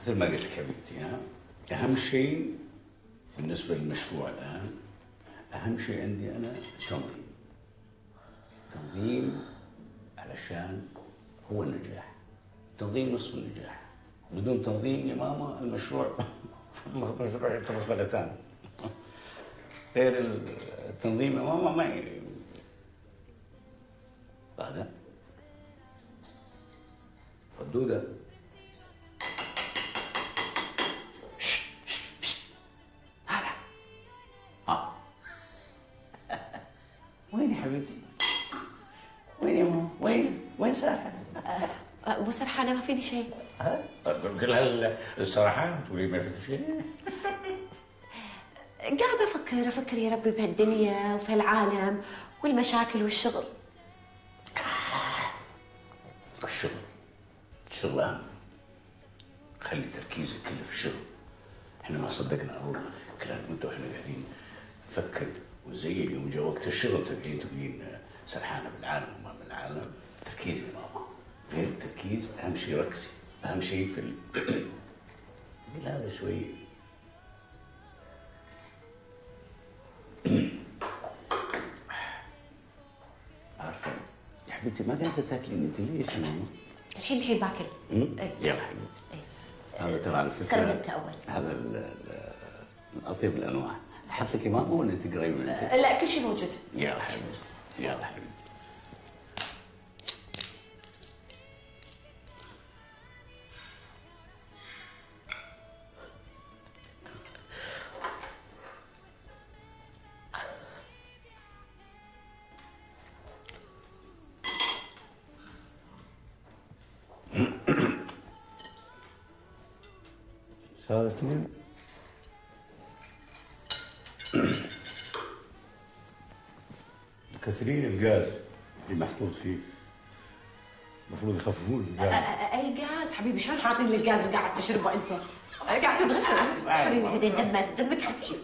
مثل ما قلت لك حبيبتي ها أهم شيء بالنسبة للمشروع الآن أهم شيء عندي أنا التنظيم تنظيم علشان هو النجاح. تنظيم نصف النجاح. بدون تنظيم يا ماما المشروع المشروع يعتبر فلتان غير التنظيم ماما ما. هذا فدودة هلا آه وين يا حبيبتي؟ وين يا ماما؟ وين؟ وين سارة؟ مو سرحانه ما فيني شيء ها؟ كل هالصراحة تقولي ما فيك شيء؟ قاعدة أفكر أفكر يا ربي بهالدنيا وفي العالم والمشاكل والشغل. الشغل الشغل أهم. خلي تركيزك كله في الشغل. إحنا ما صدقنا نروح كلام أنت وإحنا قاعدين نفكر. وزين يوم جا وقت الشغل تبقين تبقين سرحانة بالعالم وما بالعالم تركيز يا ماما. غير التركيز أهم شيء ركزي. أهم شيء في ال... هذا شوي حبيبتي ما قاعدة تاكلين أنت ليش ماما؟ الحين الحين باكل؟ إيه. يلا حبيبتي هذا ترى على فكرة أنت أول. هذا من اطيب الأنواع أحط لك ماما ولا أنت قريبة منك؟ أه، لا كل شيء موجود يلا حبيبتي يلا حبيبتي صار اثنين كثيرين الغاز اللي محطوط فيه. المفروض يخففون أه، الغاز أه، اي غاز حبيبي شلون حاطين لك غاز وقاعد تشربه أنت؟ أه، قاعد تدغش حبيبي دمك دمك خفيف.